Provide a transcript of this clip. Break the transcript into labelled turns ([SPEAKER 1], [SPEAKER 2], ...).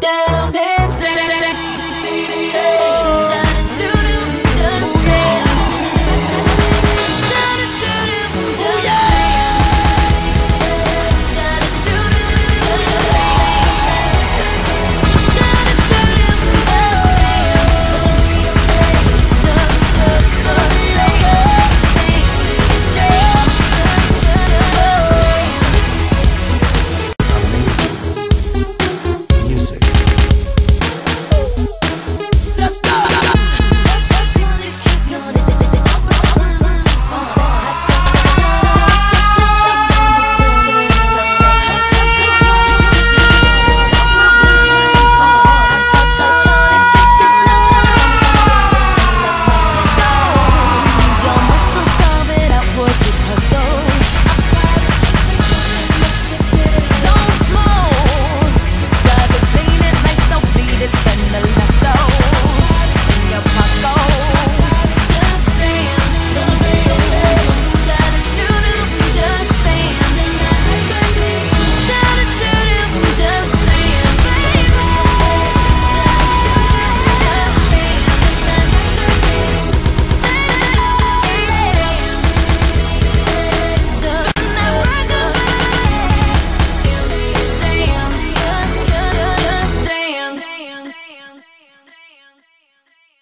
[SPEAKER 1] down.